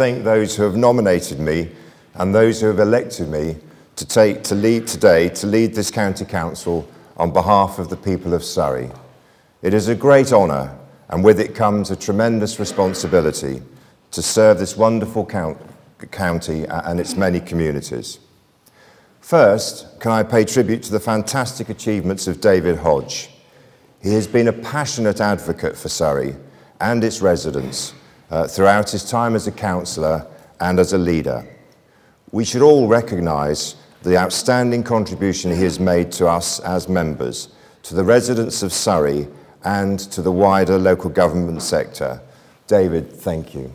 thank those who have nominated me and those who have elected me to take to lead today to lead this county council on behalf of the people of Surrey. It is a great honour and with it comes a tremendous responsibility to serve this wonderful count, county and its many communities. First, can I pay tribute to the fantastic achievements of David Hodge. He has been a passionate advocate for Surrey and its residents uh, throughout his time as a councillor and as a leader. We should all recognise the outstanding contribution he has made to us as members, to the residents of Surrey and to the wider local government sector. David, thank you.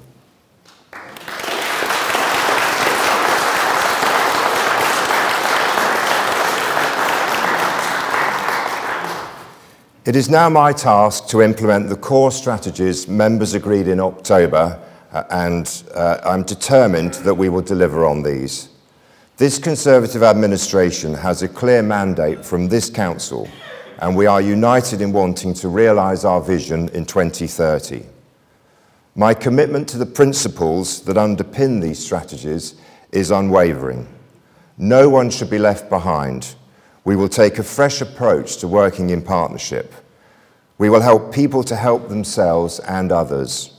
It is now my task to implement the core strategies members agreed in October, uh, and uh, I'm determined that we will deliver on these. This Conservative administration has a clear mandate from this Council, and we are united in wanting to realise our vision in 2030. My commitment to the principles that underpin these strategies is unwavering. No one should be left behind we will take a fresh approach to working in partnership. We will help people to help themselves and others.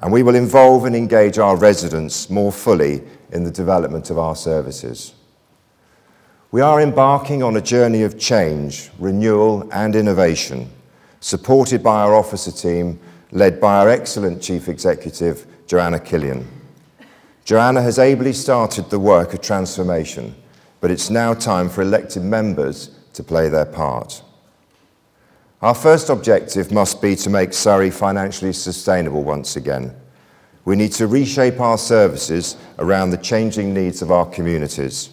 And we will involve and engage our residents more fully in the development of our services. We are embarking on a journey of change, renewal and innovation, supported by our officer team, led by our excellent Chief Executive, Joanna Killian. Joanna has ably started the work of transformation, but it's now time for elected members to play their part. Our first objective must be to make Surrey financially sustainable once again. We need to reshape our services around the changing needs of our communities,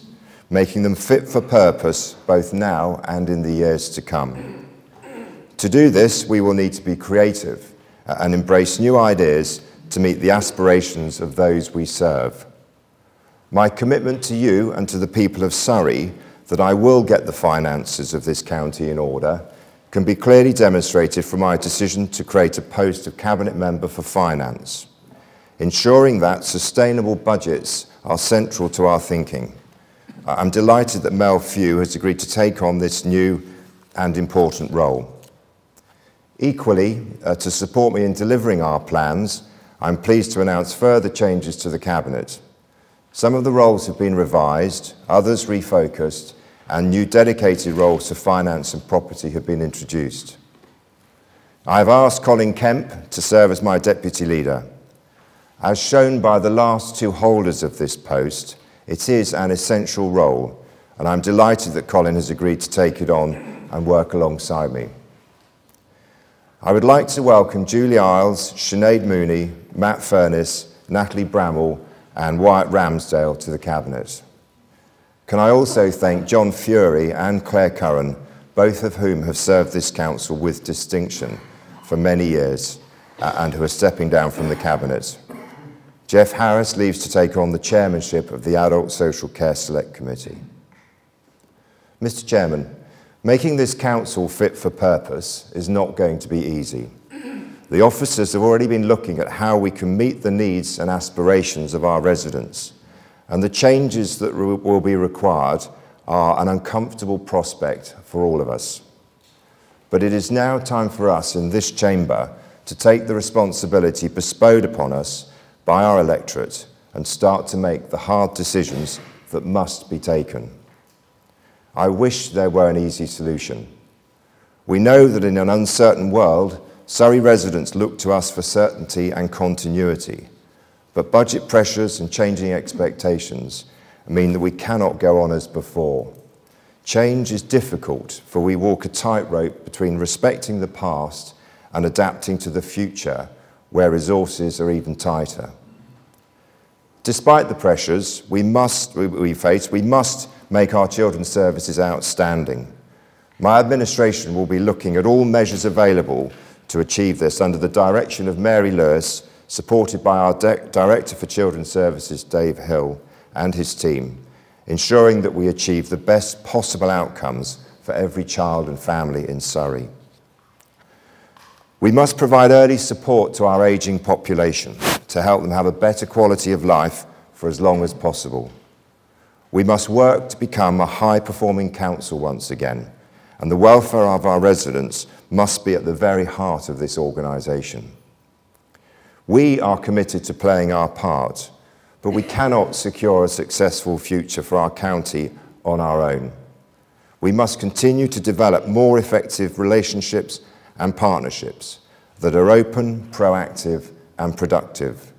making them fit for purpose both now and in the years to come. To do this, we will need to be creative and embrace new ideas to meet the aspirations of those we serve. My commitment to you and to the people of Surrey that I will get the finances of this county in order can be clearly demonstrated from my decision to create a post of Cabinet Member for Finance, ensuring that sustainable budgets are central to our thinking. I'm delighted that Mel Few has agreed to take on this new and important role. Equally, uh, to support me in delivering our plans, I'm pleased to announce further changes to the Cabinet. Some of the roles have been revised, others refocused, and new dedicated roles to finance and property have been introduced. I have asked Colin Kemp to serve as my deputy leader. As shown by the last two holders of this post, it is an essential role, and I'm delighted that Colin has agreed to take it on and work alongside me. I would like to welcome Julie Iles, Sinead Mooney, Matt Furniss, Natalie Bramhall, and Wyatt Ramsdale to the Cabinet. Can I also thank John Furey and Clare Curran, both of whom have served this Council with distinction for many years uh, and who are stepping down from the Cabinet. Jeff Harris leaves to take on the chairmanship of the Adult Social Care Select Committee. Mr Chairman, making this Council fit for purpose is not going to be easy. The officers have already been looking at how we can meet the needs and aspirations of our residents, and the changes that will be required are an uncomfortable prospect for all of us. But it is now time for us in this chamber to take the responsibility bestowed upon us by our electorate and start to make the hard decisions that must be taken. I wish there were an easy solution. We know that in an uncertain world, Surrey residents look to us for certainty and continuity, but budget pressures and changing expectations mean that we cannot go on as before. Change is difficult, for we walk a tightrope between respecting the past and adapting to the future, where resources are even tighter. Despite the pressures we, must, we face, we must make our children's services outstanding. My administration will be looking at all measures available to achieve this under the direction of Mary Lewis, supported by our Director for Children's Services, Dave Hill, and his team, ensuring that we achieve the best possible outcomes for every child and family in Surrey. We must provide early support to our ageing population to help them have a better quality of life for as long as possible. We must work to become a high-performing council once again, and the welfare of our residents must be at the very heart of this organisation. We are committed to playing our part, but we cannot secure a successful future for our county on our own. We must continue to develop more effective relationships and partnerships that are open, proactive and productive.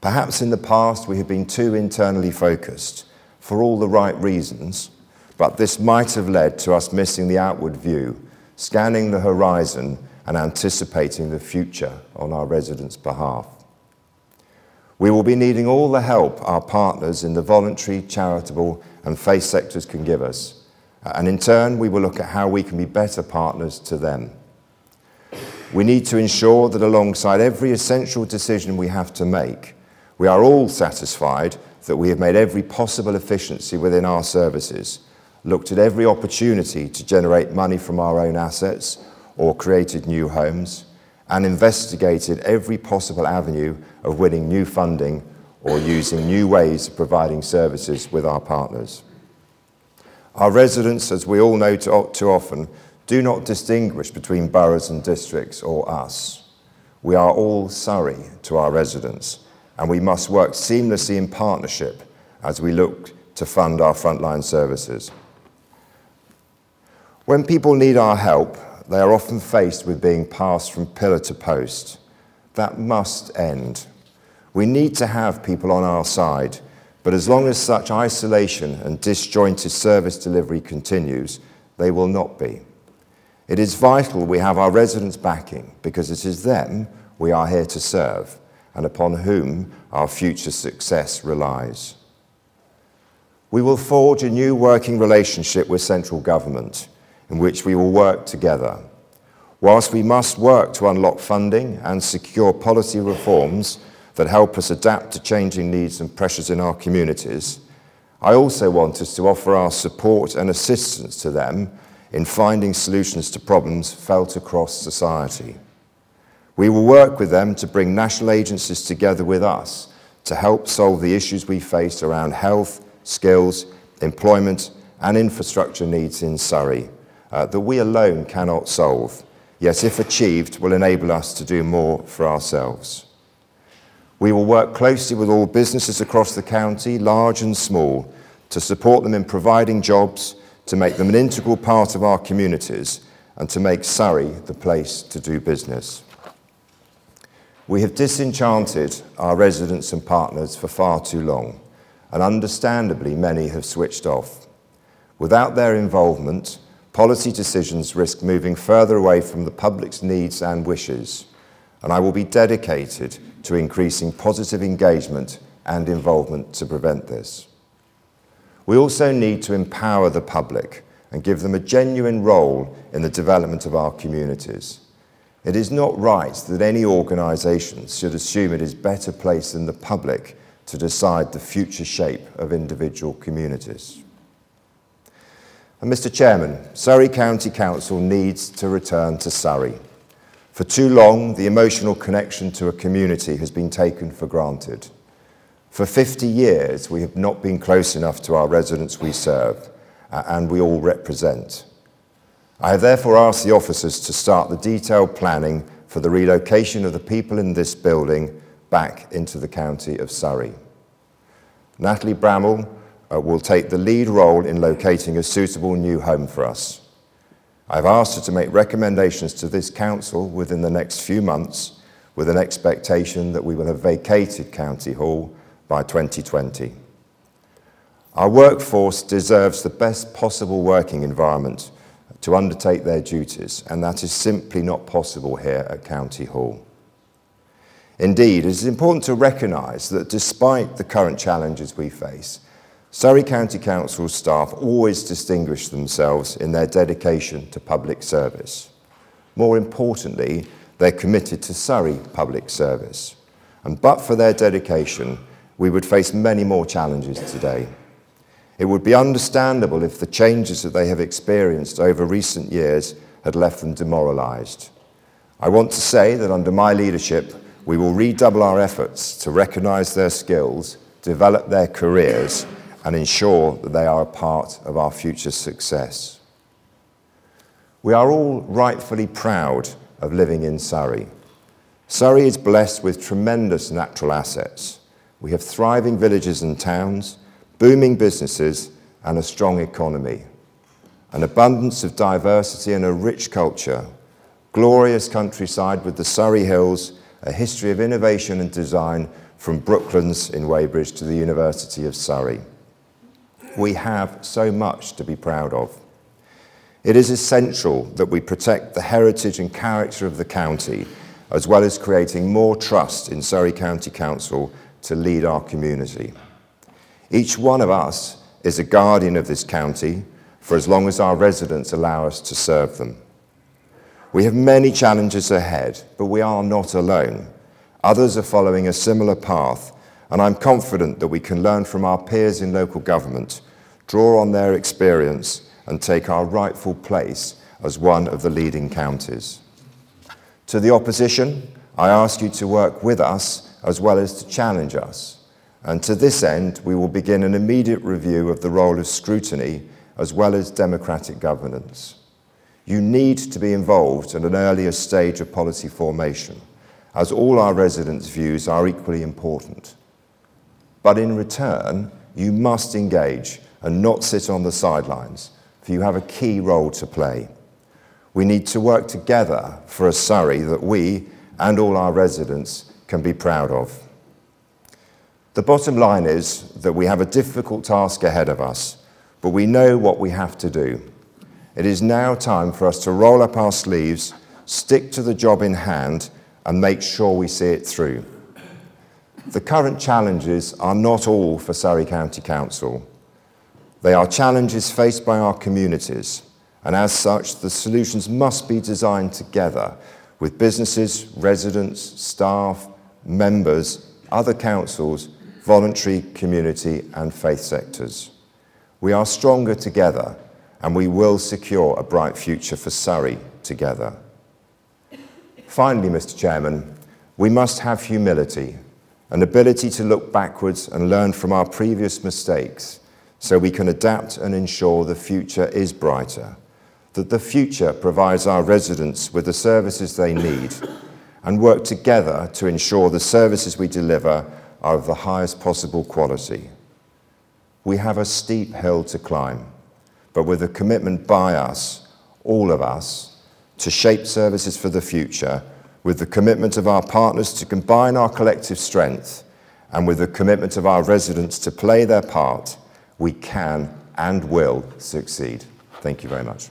Perhaps in the past we have been too internally focused for all the right reasons, but this might have led to us missing the outward view, scanning the horizon and anticipating the future on our residents' behalf. We will be needing all the help our partners in the voluntary, charitable and faith sectors can give us. And in turn, we will look at how we can be better partners to them. We need to ensure that alongside every essential decision we have to make, we are all satisfied that we have made every possible efficiency within our services, looked at every opportunity to generate money from our own assets or created new homes, and investigated every possible avenue of winning new funding or using new ways of providing services with our partners. Our residents, as we all know too often, do not distinguish between boroughs and districts or us. We are all Surrey to our residents, and we must work seamlessly in partnership as we look to fund our frontline services. When people need our help, they are often faced with being passed from pillar to post. That must end. We need to have people on our side, but as long as such isolation and disjointed service delivery continues, they will not be. It is vital we have our residents' backing because it is them we are here to serve and upon whom our future success relies. We will forge a new working relationship with central government in which we will work together. Whilst we must work to unlock funding and secure policy reforms that help us adapt to changing needs and pressures in our communities, I also want us to offer our support and assistance to them in finding solutions to problems felt across society. We will work with them to bring national agencies together with us to help solve the issues we face around health, skills, employment and infrastructure needs in Surrey uh, that we alone cannot solve, yet if achieved will enable us to do more for ourselves. We will work closely with all businesses across the county, large and small, to support them in providing jobs, to make them an integral part of our communities and to make Surrey the place to do business. We have disenchanted our residents and partners for far too long, and understandably many have switched off. Without their involvement, policy decisions risk moving further away from the public's needs and wishes, and I will be dedicated to increasing positive engagement and involvement to prevent this. We also need to empower the public and give them a genuine role in the development of our communities. It is not right that any organisation should assume it is better placed than the public to decide the future shape of individual communities. And Mr Chairman, Surrey County Council needs to return to Surrey. For too long, the emotional connection to a community has been taken for granted. For 50 years, we have not been close enough to our residents we serve and we all represent. I have therefore asked the officers to start the detailed planning for the relocation of the people in this building back into the county of Surrey. Natalie Bramhall uh, will take the lead role in locating a suitable new home for us. I've asked her to make recommendations to this council within the next few months with an expectation that we will have vacated County Hall by 2020. Our workforce deserves the best possible working environment to undertake their duties, and that is simply not possible here at County Hall. Indeed, it is important to recognise that despite the current challenges we face, Surrey County Council staff always distinguish themselves in their dedication to public service. More importantly, they're committed to Surrey public service. And but for their dedication, we would face many more challenges today. It would be understandable if the changes that they have experienced over recent years had left them demoralised. I want to say that under my leadership, We will redouble our efforts to recognise their skills, develop their careers, and ensure that they are a part of our future success. We are all rightfully proud of living in Surrey. Surrey is blessed with tremendous natural assets. We have thriving villages and towns, booming businesses, and a strong economy. An abundance of diversity and a rich culture, glorious countryside with the Surrey Hills, a history of innovation and design from Brooklands in Weybridge to the University of Surrey. We have so much to be proud of. It is essential that we protect the heritage and character of the county, as well as creating more trust in Surrey County Council to lead our community. Each one of us is a guardian of this county for as long as our residents allow us to serve them. We have many challenges ahead, but we are not alone. Others are following a similar path, and I'm confident that we can learn from our peers in local government, draw on their experience, and take our rightful place as one of the leading counties. To the opposition, I ask you to work with us as well as to challenge us. And to this end, we will begin an immediate review of the role of scrutiny as well as democratic governance. You need to be involved at an earlier stage of policy formation, as all our residents' views are equally important. But in return, you must engage and not sit on the sidelines, for you have a key role to play. We need to work together for a Surrey that we and all our residents can be proud of. The bottom line is that we have a difficult task ahead of us, but we know what we have to do. It is now time for us to roll up our sleeves, stick to the job in hand, and make sure we see it through. The current challenges are not all for Surrey County Council. They are challenges faced by our communities, and as such, the solutions must be designed together with businesses, residents, staff, members, other councils, voluntary, community and faith sectors. We are stronger together and we will secure a bright future for Surrey together. Finally, Mr Chairman, we must have humility, an ability to look backwards and learn from our previous mistakes so we can adapt and ensure the future is brighter, that the future provides our residents with the services they need and work together to ensure the services we deliver are of the highest possible quality. We have a steep hill to climb, but with a commitment by us, all of us, to shape services for the future, with the commitment of our partners to combine our collective strength, and with the commitment of our residents to play their part, we can and will succeed. Thank you very much.